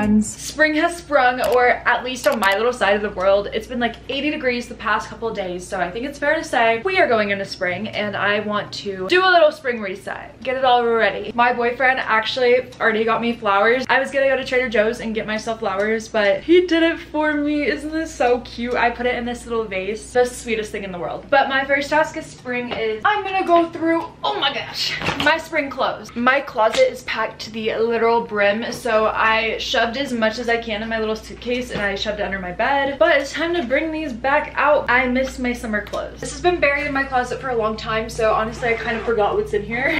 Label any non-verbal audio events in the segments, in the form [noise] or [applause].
friends. Spring has sprung, or at least on my little side of the world. It's been like 80 degrees the past couple days, so I think it's fair to say we are going into spring and I want to do a little spring reset. Get it all ready. My boyfriend actually already got me flowers. I was gonna go to Trader Joe's and get myself flowers, but he did it for me. Isn't this so cute? I put it in this little vase. The sweetest thing in the world. But my first task of spring is I'm gonna go through, oh my gosh, my spring clothes. My closet is packed to the literal brim, so I shoved as much as I can in my little suitcase and I shoved it under my bed. But it's time to bring these back out. I miss my summer clothes. This has been buried in my closet for a long time, so honestly I kind of forgot what's in here.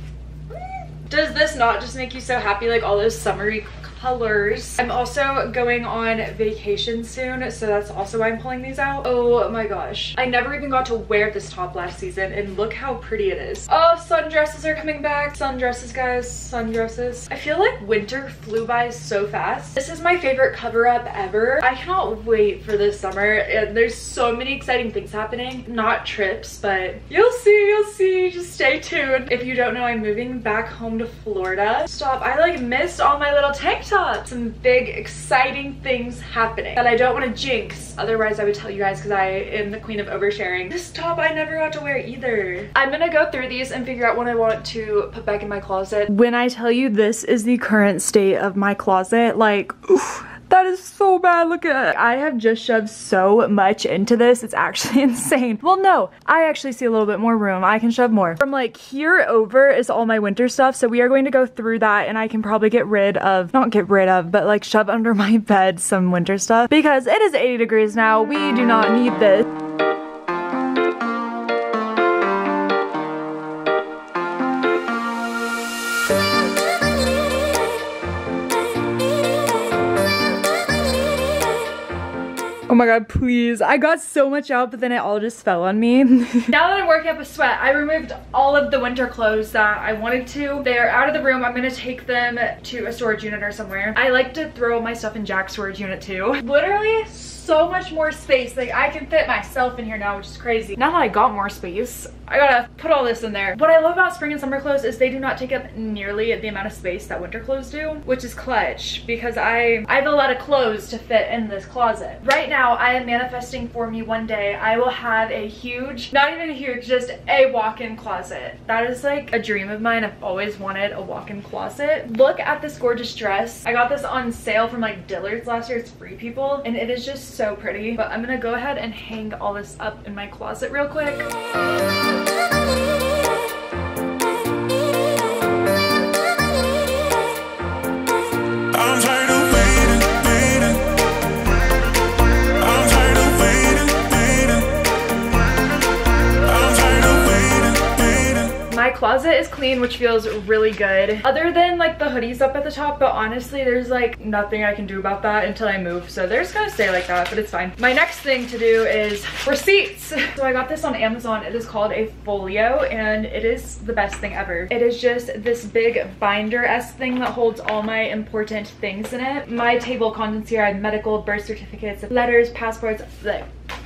Does this not just make you so happy like all those summery colors. I'm also going on vacation soon, so that's also why I'm pulling these out. Oh my gosh. I never even got to wear this top last season, and look how pretty it is. Oh, sundresses are coming back. Sundresses, guys. Sundresses. I feel like winter flew by so fast. This is my favorite cover up ever. I cannot wait for this summer, and there's so many exciting things happening. Not trips, but you'll see, you'll see. Just stay tuned. If you don't know, I'm moving back home to Florida. Stop. I like missed all my little tank some big exciting things happening that I don't want to jinx. Otherwise I would tell you guys because I am the queen of oversharing. This top I never got to wear either. I'm gonna go through these and figure out what I want to put back in my closet. When I tell you this is the current state of my closet, like, oof, that is so bad. Look at it. I have just shoved so much into this. It's actually [laughs] insane. Well, no, I actually see a little bit more room. I can shove more. From like here over is all my winter stuff. So we are going to go through that and I can probably get rid of, not get rid of, but like shove under [laughs] my bed some winter stuff because it is 80 degrees now. We do not need this. My god, please. I got so much out, but then it all just fell on me. [laughs] now that I'm working up a sweat, I removed all of the winter clothes that I wanted to. They are out of the room. I'm gonna take them to a storage unit or somewhere. I like to throw my stuff in Jack's storage unit too. Literally so much more space. Like I can fit myself in here now, which is crazy. Now that I got more space, I gotta put all this in there. What I love about spring and summer clothes is they do not take up nearly the amount of space that winter clothes do, which is clutch because I, I have a lot of clothes to fit in this closet. Right now, I am manifesting for me one day, I will have a huge, not even a huge, just a walk-in closet. That is like a dream of mine. I've always wanted a walk-in closet. Look at this gorgeous dress. I got this on sale from like Dillard's last year. It's free people and it is just so pretty. But I'm gonna go ahead and hang all this up in my closet real quick. Closet is clean, which feels really good. Other than like the hoodies up at the top, but honestly, there's like nothing I can do about that until I move. So they're just gonna stay like that, but it's fine. My next thing to do is receipts. [laughs] So I got this on Amazon. It is called a folio and it is the best thing ever. It is just this big binder-esque thing that holds all my important things in it. My table contents here, I have medical, birth certificates, letters, passports, like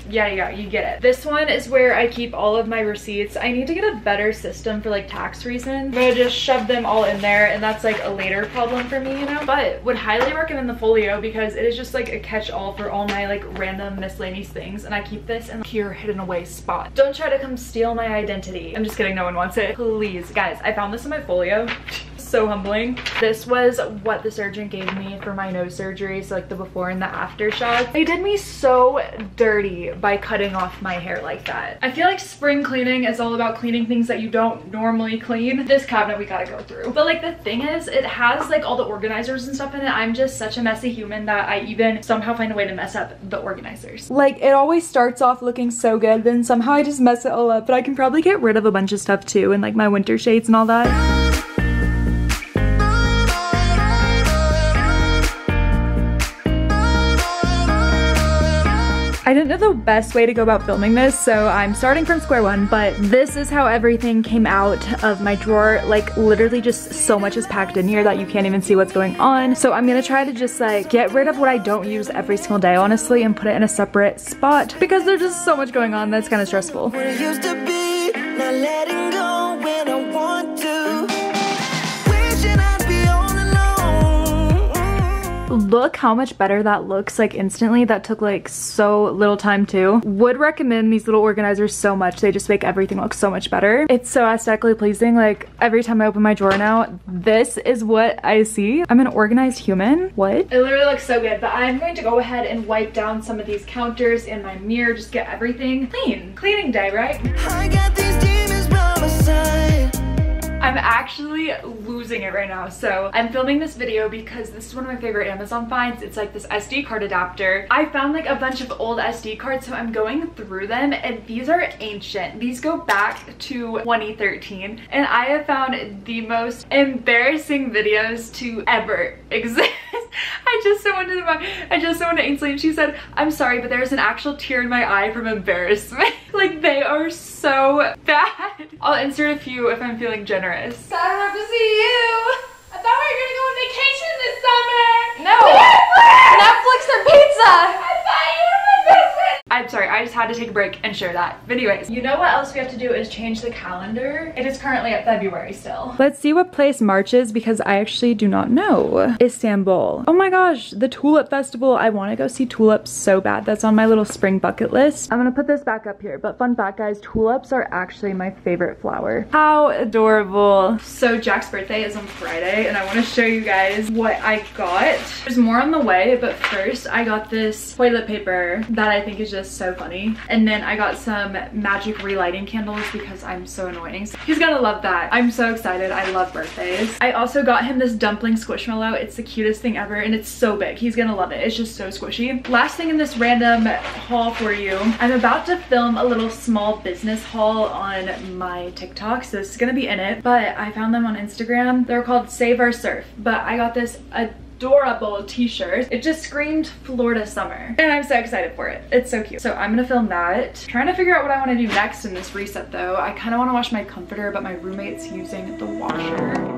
yeah, yeah, you get it. This one is where I keep all of my receipts. I need to get a better system for like tax reasons. I'm gonna just shove them all in there and that's like a later problem for me, you know? But would highly recommend the folio because it is just like a catch-all for all my like random miscellaneous things and I keep this in here hidden away spot. Don't try to come steal my identity. I'm just kidding, no one wants it. Please, guys, I found this in my folio [laughs] so humbling. This was what the surgeon gave me for my nose surgery, so like the before and the after shots. They did me so dirty by cutting off my hair like that. I feel like spring cleaning is all about cleaning things that you don't normally clean. This cabinet we gotta go through. But like the thing is, it has like all the organizers and stuff in it. I'm just such a messy human that I even somehow find a way to mess up the organizers. Like it always starts off looking so good, then somehow I just mess it all up. But I can probably get rid of a bunch of stuff too and like my winter shades and all that. I didn't know the best way to go about filming this, so I'm starting from square one, but this is how everything came out of my drawer. Like literally just so much is packed in here that you can't even see what's going on. So I'm gonna try to just like get rid of what I don't use every single day, honestly, and put it in a separate spot because there's just so much going on that's kind of stressful. Look how much better that looks like instantly. That took like so little time too. Would recommend these little organizers so much. They just make everything look so much better. It's so aesthetically pleasing. Like every time I open my drawer now, this is what I see. I'm an organized human. What? It literally looks so good, but I'm going to go ahead and wipe down some of these counters in my mirror, just get everything clean. Cleaning day, right? I'm actually losing it right now. So I'm filming this video because this is one of my favorite Amazon finds. It's like this SD card adapter. I found like a bunch of old SD cards, so I'm going through them and these are ancient. These go back to 2013 and I have found the most embarrassing videos to ever [laughs] exist. I just so went to the I just so went to Ainsley and she said, I'm sorry, but there's an actual tear in my eye from embarrassment. [laughs] like they are so bad. I'll insert a few if I'm feeling generous. I don't have to see you. I thought we were gonna go on vacation this summer. No. [laughs] Netflix or pizza. I'm sorry, I just had to take a break and share that. But anyways, you know what else we have to do is change the calendar. It is currently at February still. Let's see what place March is because I actually do not know. Istanbul. Oh my gosh, the Tulip Festival. I want to go see tulips so bad. That's on my little spring bucket list. I'm gonna put this back up here, but fun fact guys, tulips are actually my favorite flower. How adorable. So Jack's birthday is on Friday and I want to show you guys what I got. There's more on the way, but first I got this toilet paper that I think is just so funny. And then I got some magic relighting candles because I'm so annoying. So he's gonna love that. I'm so excited. I love birthdays. I also got him this dumpling squishmallow. It's the cutest thing ever and it's so big. He's gonna love it. It's just so squishy. Last thing in this random haul for you. I'm about to film a little small business haul on my TikTok. So this is gonna be in it. But I found them on Instagram. They're called Save Our Surf. But I got this a adorable t-shirt. It just screamed Florida summer and I'm so excited for it. It's so cute. So I'm gonna film that. Trying to figure out what I wanna do next in this reset though. I kinda wanna wash my comforter but my roommate's using the washer.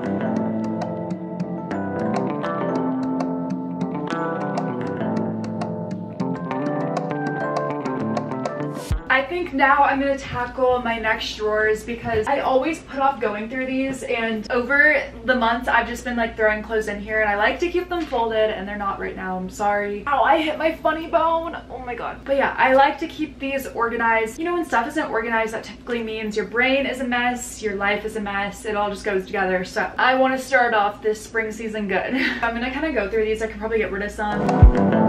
I think now I'm gonna tackle my next drawers because I always put off going through these and over the months I've just been like throwing clothes in here and I like to keep them folded and they're not right now, I'm sorry. Oh, I hit my funny bone. Oh my god. But yeah, I like to keep these organized. You know, when stuff isn't organized, that typically means your brain is a mess, your life is a mess, it all just goes together. So I wanna start off this spring season good. [laughs] I'm gonna kind of go through these. I could probably get rid of some.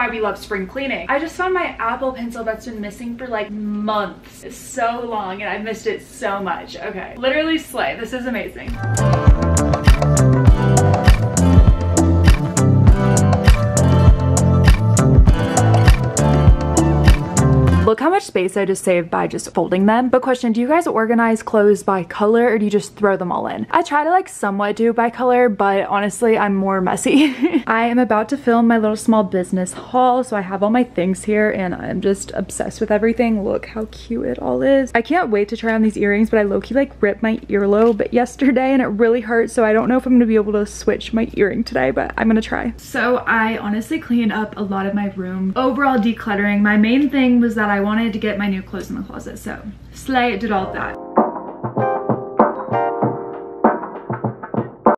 Why we love spring cleaning. I just found my Apple pencil that's been missing for like months. It's so long and I've missed it so much. Okay, literally slay. This is amazing. How much space I just saved by just folding them. But question, do you guys organize clothes by color or do you just throw them all in? I try to like somewhat do by color, but honestly, I'm more messy. [laughs] I am about to film my little small business haul, so I have all my things here and I'm just obsessed with everything. Look how cute it all is. I can't wait to try on these earrings, but I low-key like ripped my earlobe yesterday and it really hurt, so I don't know if I'm gonna be able to switch my earring today, but I'm gonna try. So I honestly cleaned up a lot of my room. Overall decluttering, my main thing was that I I wanted to get my new clothes in the closet. So Slay did all that.